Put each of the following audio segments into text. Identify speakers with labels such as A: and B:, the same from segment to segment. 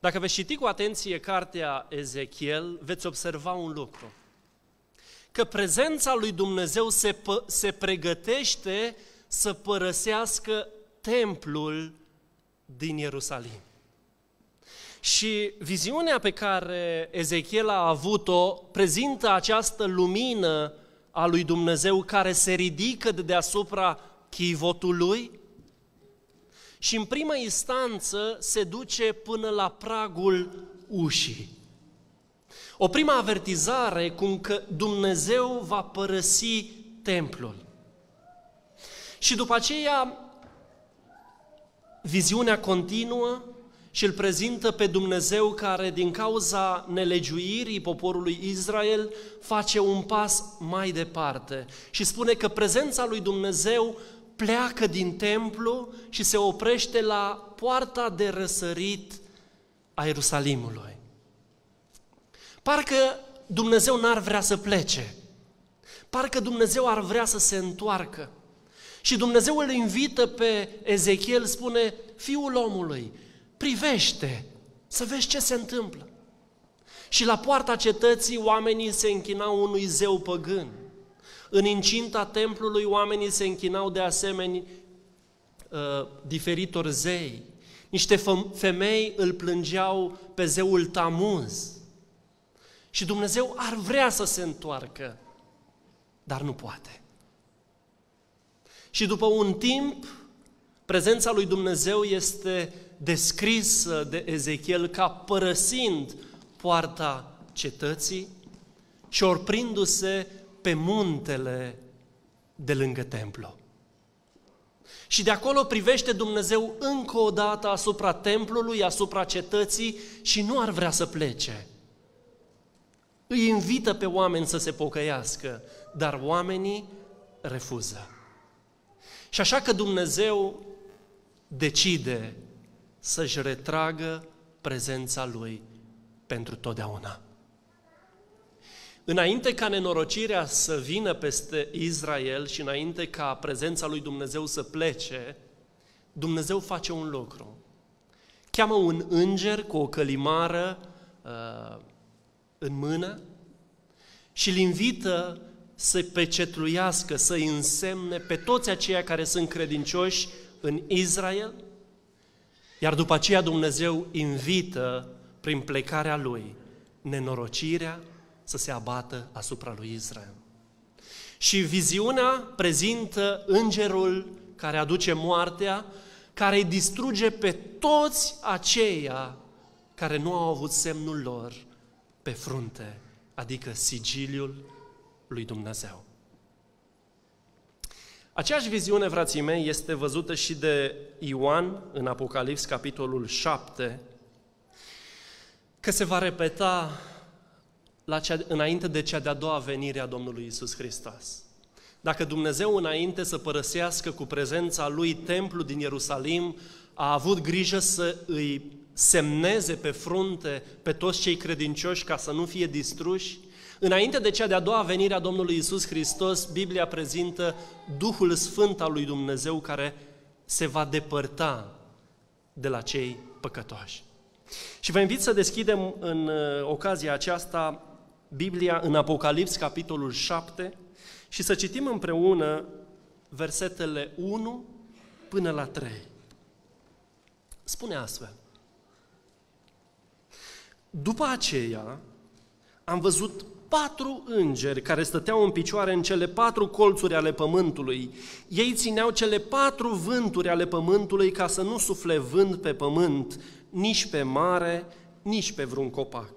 A: Dacă veți citi cu atenție cartea Ezechiel, veți observa un lucru. Că prezența lui Dumnezeu se, pă- se pregătește să părăsească templul din Ierusalim. Și viziunea pe care Ezechiel a avut-o prezintă această lumină a lui Dumnezeu care se ridică de deasupra chivotului și în prima instanță se duce până la pragul ușii. O prima avertizare cum că Dumnezeu va părăsi templul. Și după aceea viziunea continuă și îl prezintă pe Dumnezeu care din cauza nelegiuirii poporului Israel face un pas mai departe și spune că prezența lui Dumnezeu pleacă din templu și se oprește la poarta de răsărit a Ierusalimului. Parcă Dumnezeu n-ar vrea să plece. Parcă Dumnezeu ar vrea să se întoarcă. Și Dumnezeu îl invită pe Ezechiel, spune, fiul omului, privește să vezi ce se întâmplă. Și la poarta cetății oamenii se închinau unui zeu păgân. În incinta templului oamenii se închinau de asemenea uh, diferitor zei. Niște femei îl plângeau pe zeul Tamuz. Și Dumnezeu ar vrea să se întoarcă, dar nu poate. Și după un timp, prezența lui Dumnezeu este descrisă de Ezechiel ca părăsind poarta cetății și oprindu-se pe muntele de lângă templu. Și de acolo privește Dumnezeu încă o dată asupra templului, asupra cetății și nu ar vrea să plece. Îi invită pe oameni să se pocăiască, dar oamenii refuză. Și așa că Dumnezeu decide să-și retragă prezența Lui pentru totdeauna. Înainte ca nenorocirea să vină peste Israel și înainte ca prezența lui Dumnezeu să plece, Dumnezeu face un lucru. Cheamă un înger cu o călimară uh, în mână și îl invită să pecetluiască, să însemne pe toți aceia care sunt credincioși în Israel, iar după aceea Dumnezeu invită, prin plecarea Lui, nenorocirea să se abată asupra lui Israel. Și viziunea prezintă îngerul care aduce moartea, care îi distruge pe toți aceia care nu au avut semnul lor pe frunte, adică sigiliul lui Dumnezeu. Aceeași viziune, frații mei, este văzută și de Ioan în Apocalips, capitolul 7, că se va repeta la cea, înainte de cea de-a doua venire a Domnului Isus Hristos. Dacă Dumnezeu, înainte să părăsească cu prezența Lui templu din Ierusalim, a avut grijă să îi semneze pe frunte pe toți cei credincioși ca să nu fie distruși, Înainte de cea de-a doua venire a Domnului Isus Hristos, Biblia prezintă Duhul Sfânt al lui Dumnezeu care se va depărta de la cei păcătoși. Și vă invit să deschidem în uh, ocazia aceasta Biblia în Apocalips, capitolul 7, și să citim împreună versetele 1 până la 3. Spune astfel. După aceea, am văzut patru îngeri care stăteau în picioare în cele patru colțuri ale pământului. Ei țineau cele patru vânturi ale pământului ca să nu sufle vânt pe pământ, nici pe mare, nici pe vreun copac.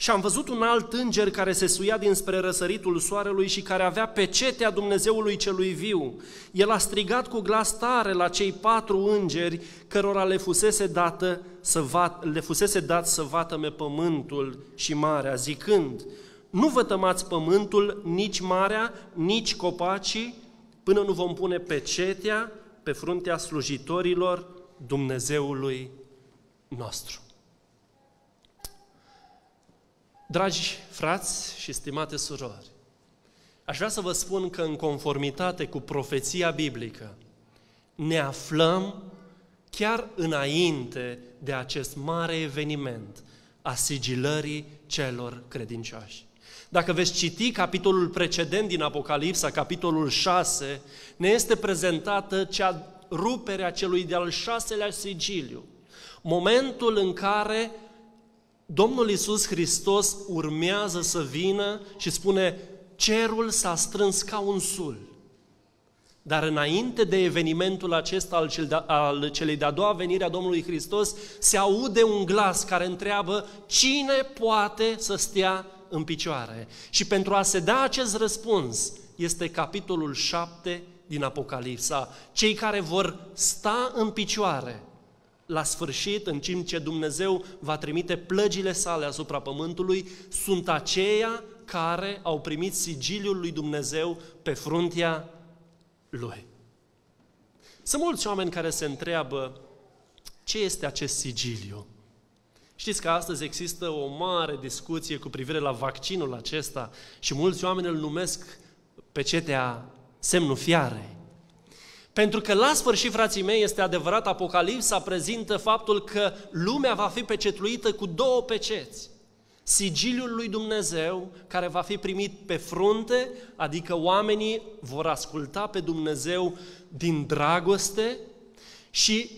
A: Și am văzut un alt înger care se suia dinspre răsăritul soarelui și care avea pecetea Dumnezeului celui viu. El a strigat cu glas tare la cei patru îngeri cărora le fusese, dată să vat, le fusese dat să vatăme pământul și marea, zicând, nu vă tămați pământul, nici marea, nici copacii, până nu vom pune pecetea pe fruntea slujitorilor Dumnezeului nostru. Dragi frați și stimate surori, aș vrea să vă spun că în conformitate cu profeția biblică ne aflăm chiar înainte de acest mare eveniment a sigilării celor credincioși. Dacă veți citi capitolul precedent din Apocalipsa, capitolul 6, ne este prezentată cea ruperea celui de-al șaselea sigiliu. Momentul în care Domnul Isus Hristos urmează să vină și spune cerul s-a strâns ca un sul. Dar înainte de evenimentul acesta al, cel de, al celei de-a doua venire a Domnului Hristos, se aude un glas care întreabă cine poate să stea în picioare. Și pentru a se da acest răspuns este capitolul 7 din Apocalipsa. Cei care vor sta în picioare la sfârșit, în timp ce Dumnezeu va trimite plăgile sale asupra pământului, sunt aceia care au primit sigiliul lui Dumnezeu pe fruntea lui. Sunt mulți oameni care se întreabă ce este acest sigiliu. Știți că astăzi există o mare discuție cu privire la vaccinul acesta și mulți oameni îl numesc pe cetea semnul fiarei. Pentru că la sfârșit, frații mei, este adevărat, Apocalipsa prezintă faptul că lumea va fi pecetluită cu două peceți. Sigiliul lui Dumnezeu, care va fi primit pe frunte, adică oamenii vor asculta pe Dumnezeu din dragoste și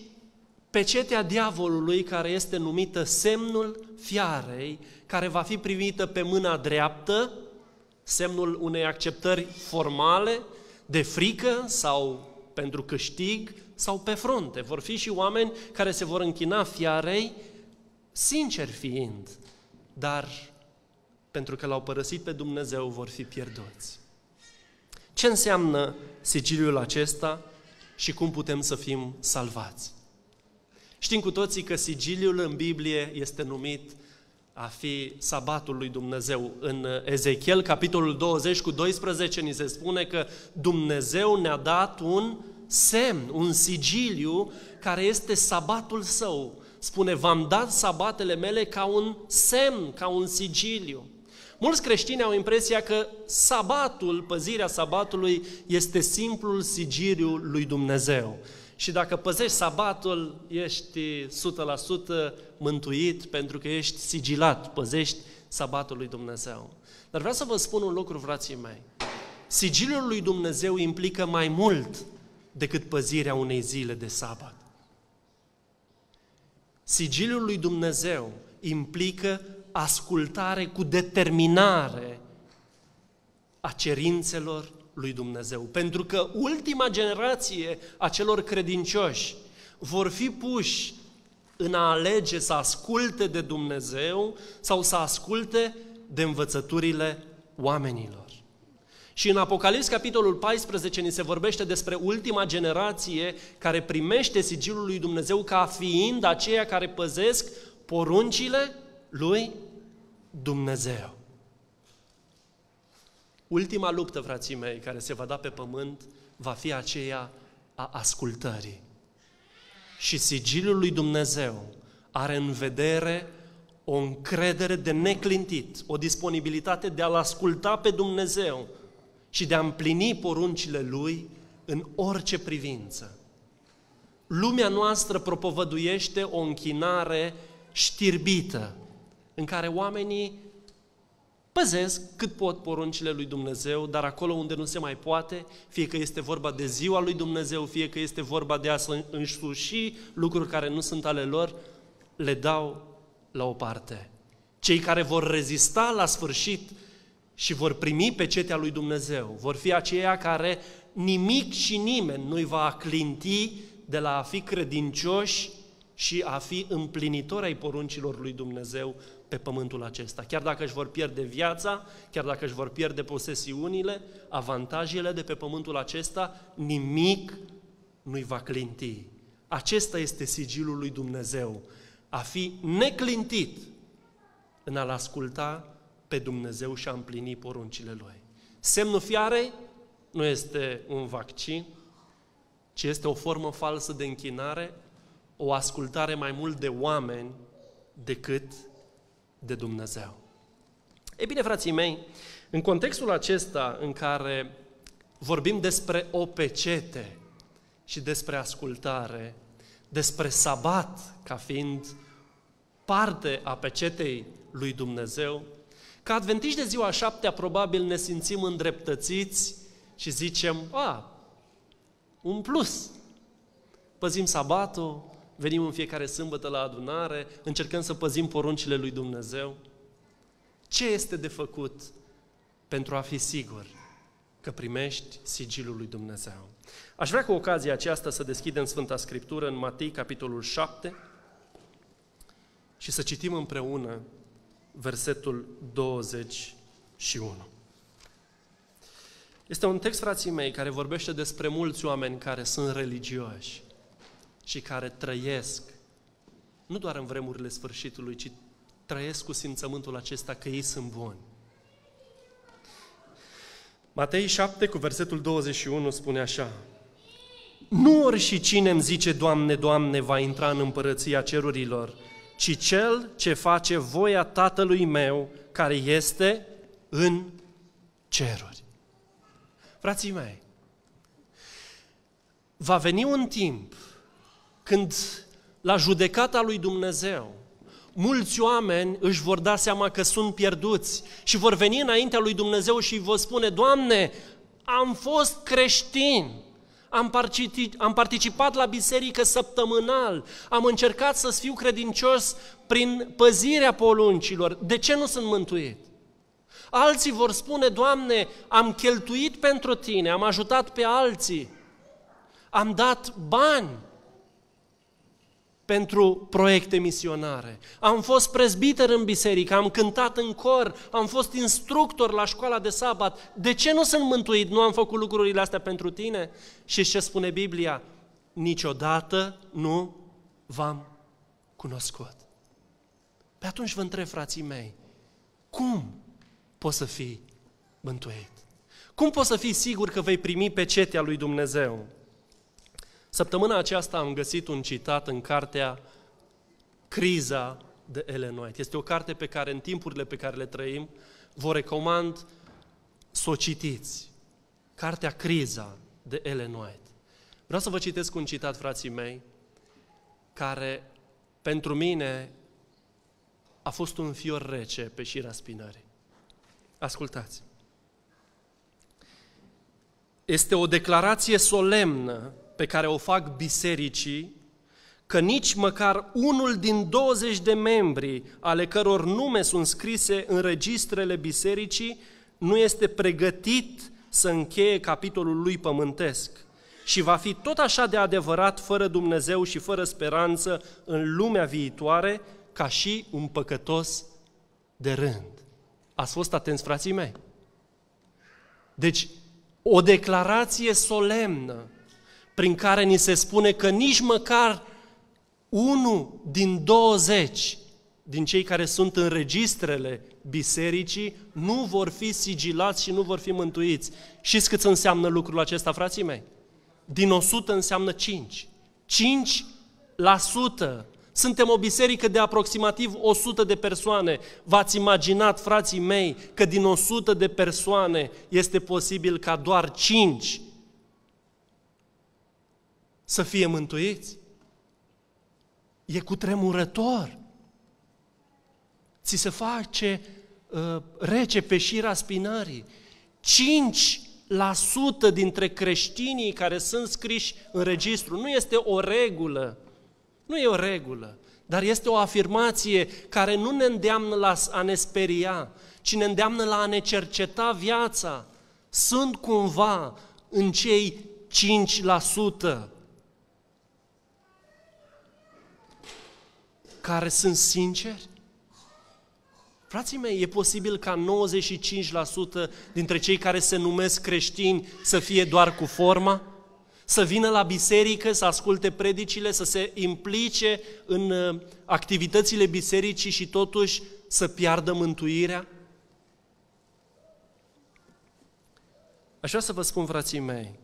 A: pecetea diavolului, care este numită semnul fiarei, care va fi primită pe mâna dreaptă, semnul unei acceptări formale, de frică sau pentru câștig sau pe frunte. Vor fi și oameni care se vor închina fiarei, sincer fiind, dar pentru că l-au părăsit pe Dumnezeu vor fi pierduți. Ce înseamnă sigiliul acesta și cum putem să fim salvați? Știm cu toții că sigiliul în Biblie este numit a fi sabatul lui Dumnezeu. În Ezechiel, capitolul 20 cu 12, ni se spune că Dumnezeu ne-a dat un semn, un sigiliu care este sabatul său. Spune, v-am dat sabatele mele ca un semn, ca un sigiliu. Mulți creștini au impresia că sabatul, păzirea sabatului, este simplul sigiliu lui Dumnezeu. Și dacă păzești sabatul, ești 100% mântuit pentru că ești sigilat, păzești sabatul lui Dumnezeu. Dar vreau să vă spun un lucru, frații mei. Sigiliul lui Dumnezeu implică mai mult decât păzirea unei zile de sabat. Sigiliul lui Dumnezeu implică ascultare cu determinare a cerințelor lui Dumnezeu. Pentru că ultima generație a celor credincioși vor fi puși în a alege să asculte de Dumnezeu sau să asculte de învățăturile oamenilor. Și în Apocalips, capitolul 14, ni se vorbește despre ultima generație care primește sigilul lui Dumnezeu ca fiind aceia care păzesc poruncile lui Dumnezeu. Ultima luptă, frații mei, care se va da pe pământ, va fi aceea a ascultării. Și sigiliul lui Dumnezeu are în vedere o încredere de neclintit, o disponibilitate de a-L asculta pe Dumnezeu și de a împlini poruncile Lui în orice privință. Lumea noastră propovăduiește o închinare știrbită, în care oamenii păzesc cât pot poruncile lui Dumnezeu, dar acolo unde nu se mai poate, fie că este vorba de ziua lui Dumnezeu, fie că este vorba de a însuși lucruri care nu sunt ale lor, le dau la o parte. Cei care vor rezista la sfârșit și vor primi pe cetea lui Dumnezeu, vor fi aceia care nimic și nimeni nu-i va clinti de la a fi credincioși și a fi împlinitori ai poruncilor lui Dumnezeu pe pământul acesta. Chiar dacă își vor pierde viața, chiar dacă își vor pierde posesiunile, avantajele de pe pământul acesta, nimic nu-i va clinti. Acesta este sigilul lui Dumnezeu, a fi neclintit în a-L asculta pe Dumnezeu și a împlini poruncile Lui. Semnul fiarei nu este un vaccin, ci este o formă falsă de închinare, o ascultare mai mult de oameni decât de Dumnezeu. Ei bine, frații mei, în contextul acesta în care vorbim despre o pecete și despre ascultare, despre sabat ca fiind parte a pecetei lui Dumnezeu, ca adventiști de ziua șaptea probabil ne simțim îndreptățiți și zicem, a, un plus. Păzim sabatul, venim în fiecare sâmbătă la adunare, încercăm să păzim poruncile lui Dumnezeu. Ce este de făcut pentru a fi sigur că primești sigilul lui Dumnezeu? Aș vrea cu ocazia aceasta să deschidem Sfânta Scriptură în Matei, capitolul 7, și să citim împreună versetul 21. Este un text, frații mei, care vorbește despre mulți oameni care sunt religioși și care trăiesc, nu doar în vremurile sfârșitului, ci trăiesc cu simțământul acesta că ei sunt buni. Matei 7 cu versetul 21 spune așa, Nu ori și cine îmi zice, Doamne, Doamne, va intra în împărăția cerurilor, ci cel ce face voia Tatălui meu, care este în ceruri. Frații mei, va veni un timp când la judecata lui Dumnezeu, mulți oameni își vor da seama că sunt pierduți și vor veni înaintea lui Dumnezeu și vor spune, Doamne, am fost creștin, am, am participat la biserică săptămânal, am încercat să fiu credincios prin păzirea poluncilor, de ce nu sunt mântuit? Alții vor spune, Doamne, am cheltuit pentru Tine, am ajutat pe alții, am dat bani, pentru proiecte misionare. Am fost prezbiter în biserică, am cântat în cor, am fost instructor la școala de sabat. De ce nu sunt mântuit? Nu am făcut lucrurile astea pentru tine? Și ce spune Biblia? Niciodată nu v-am cunoscut. Pe atunci vă întreb, frații mei, cum poți să fii mântuit? Cum poți să fii sigur că vei primi pe cetea lui Dumnezeu? Săptămâna aceasta am găsit un citat în cartea Criza de Ellen White. Este o carte pe care în timpurile pe care le trăim vă recomand să o citiți. Cartea Criza de Ellen White. Vreau să vă citesc un citat, frații mei, care pentru mine a fost un fior rece pe șira spinării. Ascultați. Este o declarație solemnă pe care o fac bisericii, că nici măcar unul din 20 de membri ale căror nume sunt scrise în registrele bisericii nu este pregătit să încheie capitolul lui pământesc și va fi tot așa de adevărat fără Dumnezeu și fără speranță în lumea viitoare ca și un păcătos de rând. Ați fost atenți, frații mei? Deci, o declarație solemnă prin care ni se spune că nici măcar unul din 20 din cei care sunt în registrele bisericii nu vor fi sigilați și nu vor fi mântuiți. Știți cât înseamnă lucrul acesta, frații mei? Din 100 înseamnă 5. 5%. Suntem o biserică de aproximativ 100 de persoane. V-ați imaginat, frații mei, că din 100 de persoane este posibil ca doar 5 să fie mântuiți. E cu tremurător. Ți se face uh, rece pe șira spinării. 5% dintre creștinii care sunt scriși în registru. Nu este o regulă. Nu e o regulă, dar este o afirmație care nu ne îndeamnă la a ne speria, ci ne îndeamnă la a ne cerceta viața. Sunt cumva în cei 5% care sunt sinceri? Frații mei, e posibil ca 95% dintre cei care se numesc creștini să fie doar cu forma? Să vină la biserică, să asculte predicile, să se implice în uh, activitățile bisericii și totuși să piardă mântuirea? Aș vrea să vă spun, frații mei,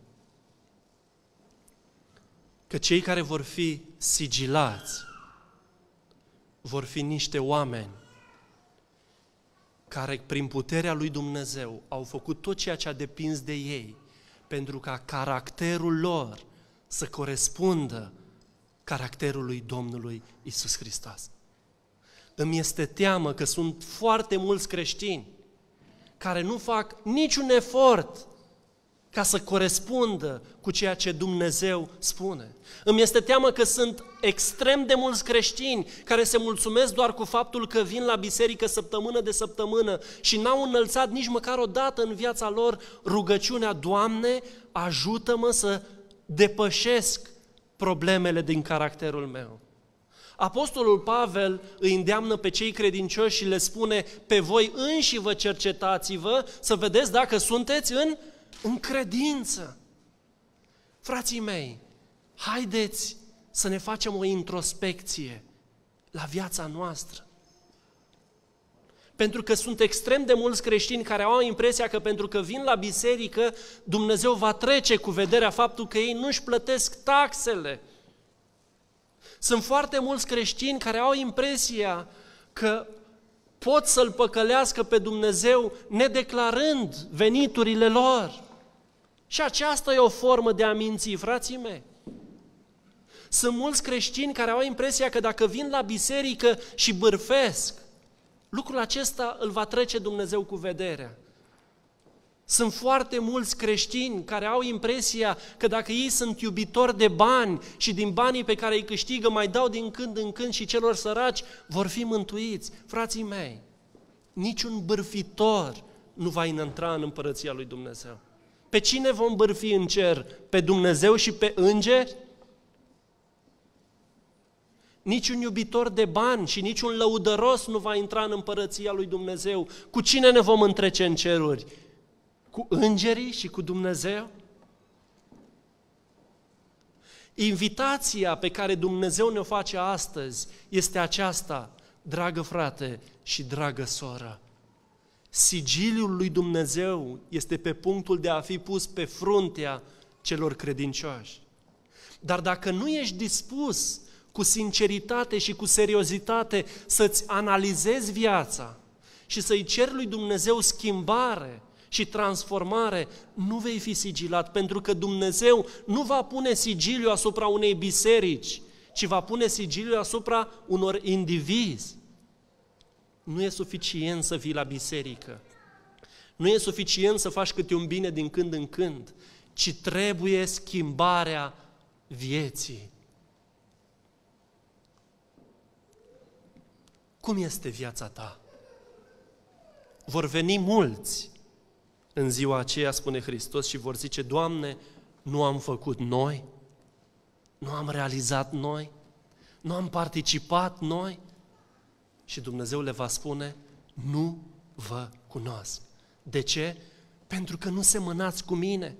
A: că cei care vor fi sigilați vor fi niște oameni care prin puterea lui Dumnezeu au făcut tot ceea ce a depins de ei pentru ca caracterul lor să corespundă caracterului Domnului Isus Hristos. Îmi este teamă că sunt foarte mulți creștini care nu fac niciun efort ca să corespundă cu ceea ce Dumnezeu spune. Îmi este teamă că sunt extrem de mulți creștini care se mulțumesc doar cu faptul că vin la biserică săptămână de săptămână și n-au înălțat nici măcar o dată în viața lor rugăciunea, Doamne, ajută-mă să depășesc problemele din caracterul meu. Apostolul Pavel îi îndeamnă pe cei credincioși și le spune, pe voi înși vă cercetați-vă să vedeți dacă sunteți în, în credință. Frații mei, haideți să ne facem o introspecție la viața noastră. Pentru că sunt extrem de mulți creștini care au impresia că pentru că vin la biserică, Dumnezeu va trece cu vederea faptul că ei nu-și plătesc taxele. Sunt foarte mulți creștini care au impresia că pot să-L păcălească pe Dumnezeu nedeclarând veniturile lor. Și aceasta e o formă de a minți, frații mei. Sunt mulți creștini care au impresia că dacă vin la biserică și bârfesc, lucrul acesta îl va trece Dumnezeu cu vederea. Sunt foarte mulți creștini care au impresia că dacă ei sunt iubitori de bani și din banii pe care îi câștigă mai dau din când în când și celor săraci, vor fi mântuiți. Frații mei, niciun bârfitor nu va intra în împărăția lui Dumnezeu. Pe cine vom bârfi în cer? Pe Dumnezeu și pe îngeri? Niciun iubitor de bani și niciun lăudăros nu va intra în împărăția lui Dumnezeu. Cu cine ne vom întrece în ceruri? Cu îngerii și cu Dumnezeu? Invitația pe care Dumnezeu ne-o face astăzi este aceasta, dragă frate și dragă soră. Sigiliul lui Dumnezeu este pe punctul de a fi pus pe fruntea celor credincioși. Dar dacă nu ești dispus cu sinceritate și cu seriozitate să-ți analizezi viața și să-i ceri lui Dumnezeu schimbare și transformare, nu vei fi sigilat, pentru că Dumnezeu nu va pune sigiliu asupra unei biserici, ci va pune sigiliu asupra unor indivizi. Nu e suficient să vii la biserică. Nu e suficient să faci câte un bine din când în când, ci trebuie schimbarea vieții. Cum este viața ta? Vor veni mulți în ziua aceea, spune Hristos, și vor zice, Doamne, nu am făcut noi? Nu am realizat noi? Nu am participat noi? Și Dumnezeu le va spune, nu vă cunosc. De ce? Pentru că nu semănați cu mine.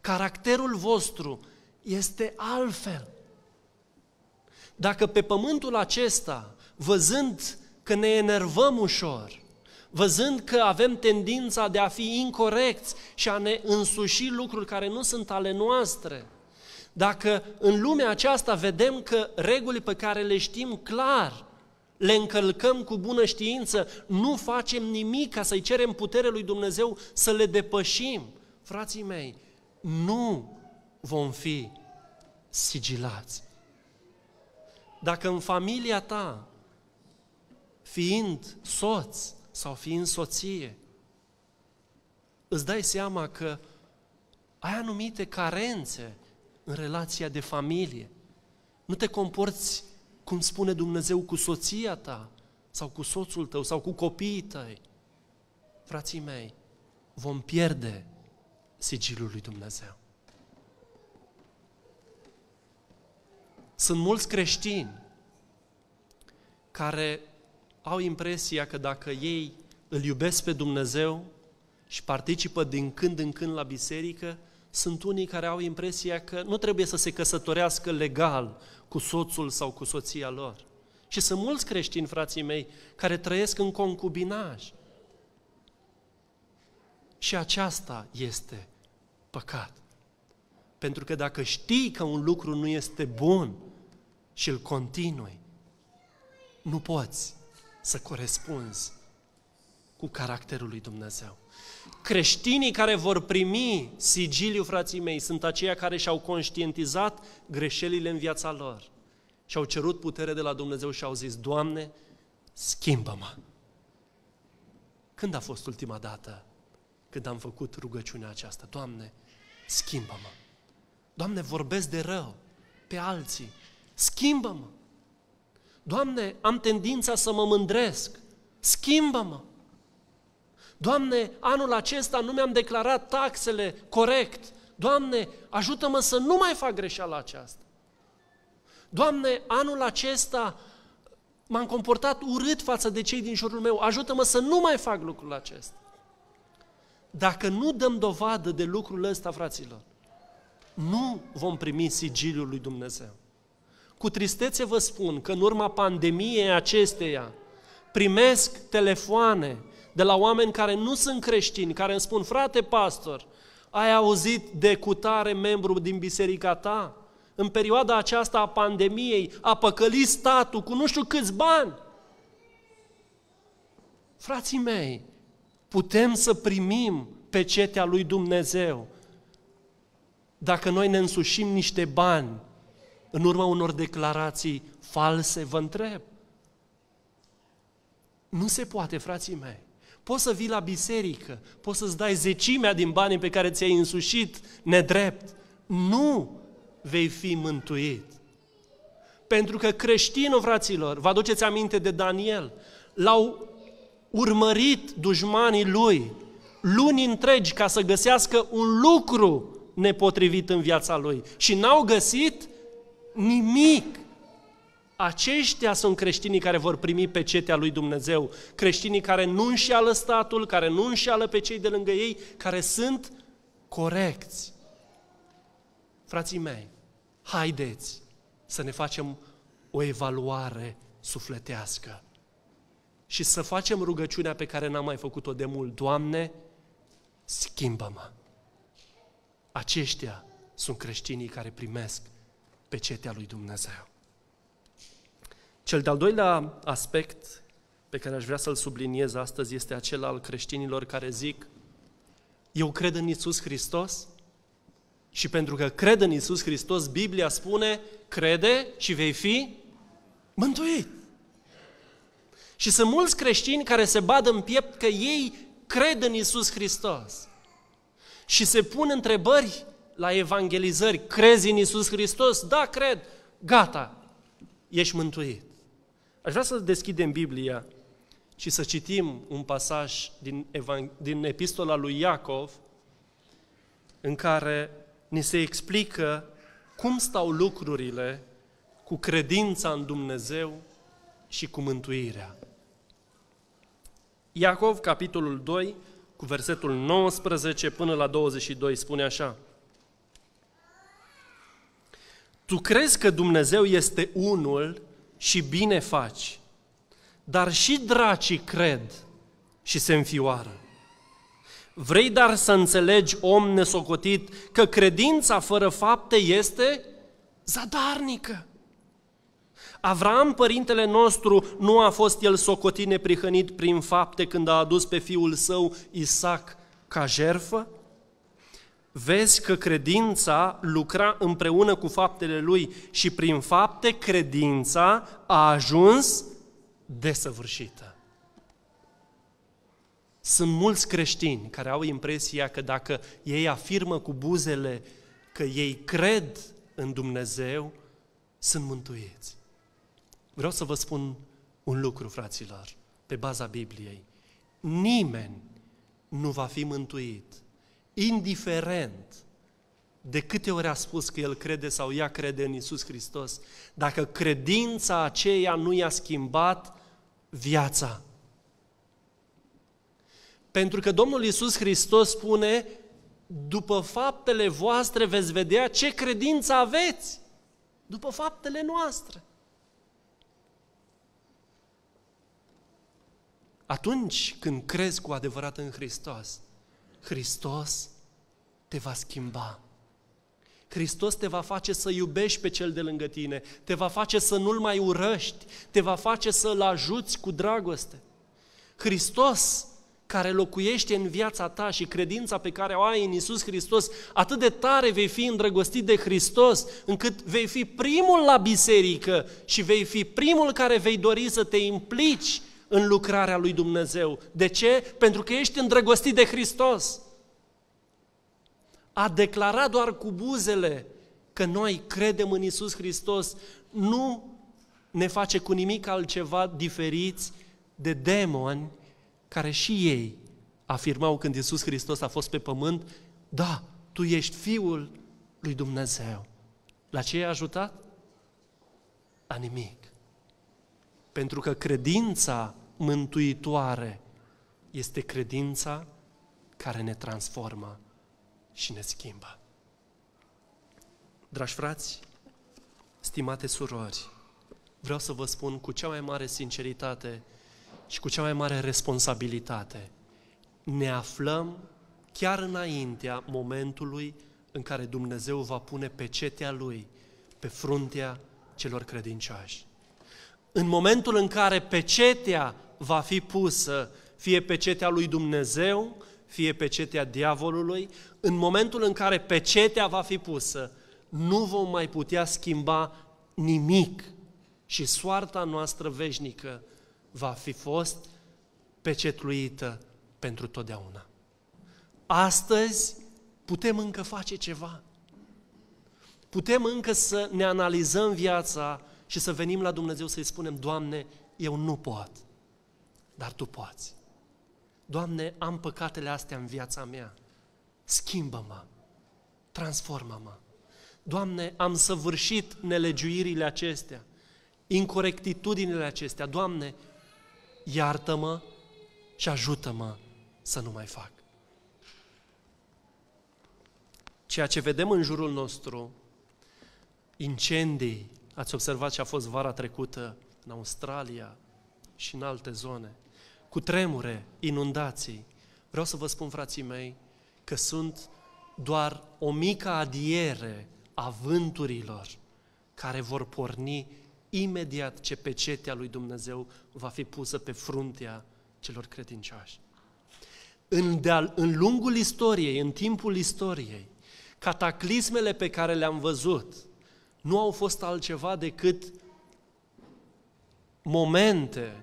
A: Caracterul vostru este altfel. Dacă pe pământul acesta văzând că ne enervăm ușor, văzând că avem tendința de a fi incorrecți și a ne însuși lucruri care nu sunt ale noastre, dacă în lumea aceasta vedem că regulile pe care le știm clar, le încălcăm cu bună știință, nu facem nimic ca să-i cerem putere lui Dumnezeu să le depășim, frații mei, nu vom fi sigilați. Dacă în familia ta fiind soț sau fiind soție, îți dai seama că ai anumite carențe în relația de familie. Nu te comporți, cum spune Dumnezeu, cu soția ta sau cu soțul tău sau cu copiii tăi. Frații mei, vom pierde sigilul lui Dumnezeu. Sunt mulți creștini care au impresia că dacă ei îl iubesc pe Dumnezeu și participă din când în când la biserică, sunt unii care au impresia că nu trebuie să se căsătorească legal cu soțul sau cu soția lor. Și sunt mulți creștini, frații mei, care trăiesc în concubinaj. Și aceasta este păcat. Pentru că dacă știi că un lucru nu este bun și îl continui, nu poți să corespunzi cu caracterul lui Dumnezeu. Creștinii care vor primi sigiliu, frații mei, sunt aceia care și-au conștientizat greșelile în viața lor și au cerut putere de la Dumnezeu și au zis, Doamne, schimbă-mă. Când a fost ultima dată când am făcut rugăciunea aceasta? Doamne, schimbă-mă. Doamne, vorbesc de rău pe alții. Schimbă-mă. Doamne, am tendința să mă mândresc. Schimbă-mă. Doamne, anul acesta nu mi-am declarat taxele corect. Doamne, ajută-mă să nu mai fac greșeala aceasta. Doamne, anul acesta m-am comportat urât față de cei din jurul meu. Ajută-mă să nu mai fac lucrul acesta. Dacă nu dăm dovadă de lucrul ăsta, fraților, nu vom primi sigiliul lui Dumnezeu. Cu tristețe vă spun că în urma pandemiei acesteia primesc telefoane de la oameni care nu sunt creștini, care îmi spun, frate pastor, ai auzit de cutare membru din biserica ta? În perioada aceasta a pandemiei a păcălit statul cu nu știu câți bani. Frații mei, putem să primim pecetea lui Dumnezeu dacă noi ne însușim niște bani în urma unor declarații false, vă întreb. Nu se poate, frații mei. Poți să vii la biserică, poți să-ți dai zecimea din banii pe care ți-ai însușit nedrept. Nu vei fi mântuit. Pentru că creștinul, fraților, vă aduceți aminte de Daniel, l-au urmărit dușmanii lui luni întregi ca să găsească un lucru nepotrivit în viața lui. Și n-au găsit nimic. Aceștia sunt creștinii care vor primi pe cetea lui Dumnezeu, creștinii care nu înșeală statul, care nu înșeală pe cei de lângă ei, care sunt corecți. Frații mei, haideți să ne facem o evaluare sufletească și să facem rugăciunea pe care n-am mai făcut-o de mult. Doamne, schimbă-mă! Aceștia sunt creștinii care primesc pe cetea lui Dumnezeu. Cel de-al doilea aspect pe care aș vrea să-l subliniez astăzi este acela al creștinilor care zic eu cred în Isus Hristos și pentru că cred în Isus Hristos, Biblia spune crede și vei fi mântuit. Și sunt mulți creștini care se badă în piept că ei cred în Isus Hristos și se pun întrebări la evangelizări. Crezi în Isus Hristos? Da, cred. Gata, ești mântuit. Aș vrea să deschidem Biblia și să citim un pasaj din, evang- din epistola lui Iacov în care ni se explică cum stau lucrurile cu credința în Dumnezeu și cu mântuirea. Iacov, capitolul 2, cu versetul 19 până la 22, spune așa. Tu crezi că Dumnezeu este unul și bine faci, dar și dracii cred și se înfioară. Vrei dar să înțelegi, om nesocotit, că credința fără fapte este zadarnică. Avram, părintele nostru, nu a fost el socotit neprihănit prin fapte când a adus pe fiul său Isaac ca jerfă? Vezi că credința lucra împreună cu faptele lui și prin fapte credința a ajuns desăvârșită. Sunt mulți creștini care au impresia că dacă ei afirmă cu buzele că ei cred în Dumnezeu, sunt mântuiți. Vreau să vă spun un lucru, fraților, pe baza Bibliei. Nimeni nu va fi mântuit, indiferent de câte ori a spus că el crede sau ea crede în Isus Hristos, dacă credința aceea nu i-a schimbat viața. Pentru că Domnul Isus Hristos spune, după faptele voastre veți vedea ce credință aveți. După faptele noastre. Atunci când crezi cu adevărat în Hristos, Hristos te va schimba. Hristos te va face să iubești pe cel de lângă tine, te va face să nu-l mai urăști, te va face să-l ajuți cu dragoste. Hristos care locuiește în viața ta și credința pe care o ai în Isus Hristos, atât de tare vei fi îndrăgostit de Hristos, încât vei fi primul la biserică și vei fi primul care vei dori să te implici în lucrarea lui Dumnezeu. De ce? Pentru că ești îndrăgostit de Hristos. A declara doar cu buzele că noi credem în Isus Hristos nu ne face cu nimic altceva diferiți de demoni care și ei afirmau când Iisus Hristos a fost pe pământ, da, tu ești Fiul lui Dumnezeu. La ce i-a ajutat? La nimic. Pentru că credința mântuitoare este credința care ne transformă și ne schimbă. Dragi frați, stimate surori, vreau să vă spun cu cea mai mare sinceritate și cu cea mai mare responsabilitate. Ne aflăm chiar înaintea momentului în care Dumnezeu va pune pecetea Lui pe fruntea celor credincioși. În momentul în care pecetea va fi pusă, fie pecetea lui Dumnezeu, fie pecetea diavolului, în momentul în care pecetea va fi pusă, nu vom mai putea schimba nimic și soarta noastră veșnică va fi fost pecetluită pentru totdeauna. Astăzi putem încă face ceva. Putem încă să ne analizăm viața și să venim la Dumnezeu să-i spunem, Doamne, eu nu pot, dar Tu poți. Doamne, am păcatele astea în viața mea. Schimbă-mă, transformă-mă. Doamne, am săvârșit nelegiuirile acestea, incorectitudinile acestea. Doamne, iartă-mă și ajută-mă să nu mai fac. Ceea ce vedem în jurul nostru, incendii, ați observat ce a fost vara trecută în Australia și în alte zone, cu tremure, inundații. Vreau să vă spun, frații mei, că sunt doar o mică adiere a vânturilor care vor porni imediat ce pecetea lui Dumnezeu va fi pusă pe fruntea celor credincioși. În, în lungul istoriei, în timpul istoriei, cataclismele pe care le-am văzut nu au fost altceva decât momente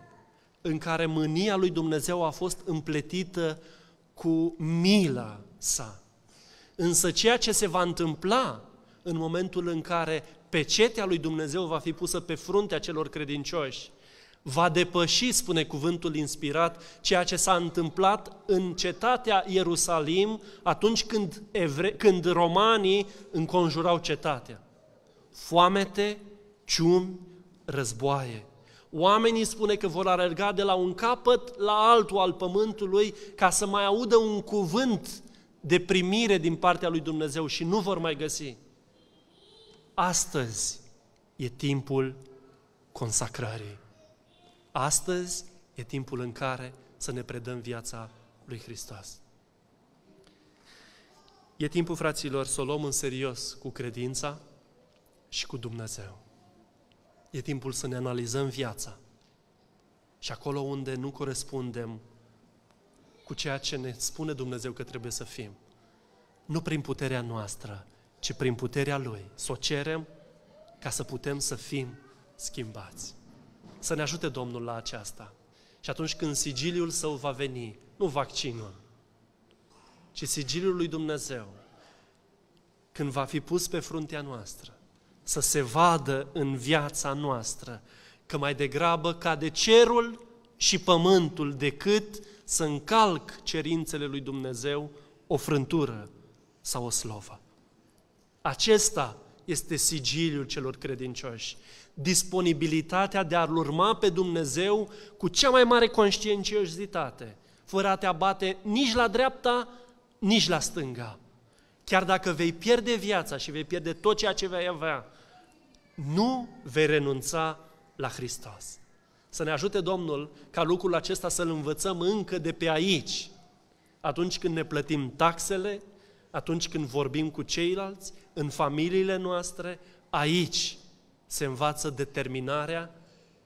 A: în care mânia lui Dumnezeu a fost împletită cu mila sa. Însă ceea ce se va întâmpla în momentul în care pecetea lui Dumnezeu va fi pusă pe fruntea celor credincioși, va depăși, spune cuvântul inspirat, ceea ce s-a întâmplat în cetatea Ierusalim atunci când, evre- când romanii înconjurau cetatea. Foamete, ciumi, războaie. Oamenii spune că vor alerga de la un capăt la altul al pământului ca să mai audă un cuvânt de primire din partea lui Dumnezeu și nu vor mai găsi. Astăzi e timpul consacrării. Astăzi e timpul în care să ne predăm viața lui Hristos. E timpul, fraților, să o luăm în serios cu credința și cu Dumnezeu. E timpul să ne analizăm viața. Și acolo unde nu corespundem cu ceea ce ne spune Dumnezeu că trebuie să fim, nu prin puterea noastră, ci prin puterea Lui. Să o cerem ca să putem să fim schimbați. Să ne ajute Domnul la aceasta. Și atunci când sigiliul său va veni, nu vaccinul, ci sigiliul lui Dumnezeu, când va fi pus pe fruntea noastră, să se vadă în viața noastră că mai degrabă cade cerul și pământul decât să încalc cerințele lui Dumnezeu o frântură sau o slovă. Acesta este sigiliul celor credincioși. Disponibilitatea de a-L urma pe Dumnezeu cu cea mai mare conștiinciozitate, fără a te abate nici la dreapta, nici la stânga. Chiar dacă vei pierde viața și vei pierde tot ceea ce vei avea, nu vei renunța la Hristos. Să ne ajute Domnul ca lucrul acesta să-l învățăm încă de pe aici, atunci când ne plătim taxele, atunci când vorbim cu ceilalți, în familiile noastre, aici se învață determinarea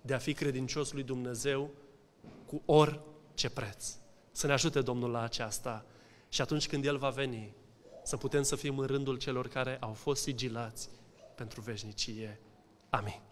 A: de a fi credincios lui Dumnezeu cu orice preț. Să ne ajute Domnul la aceasta și atunci când El va veni, să putem să fim în rândul celor care au fost sigilați pentru veșnicie. Amin.